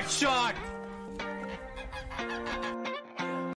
Headshot!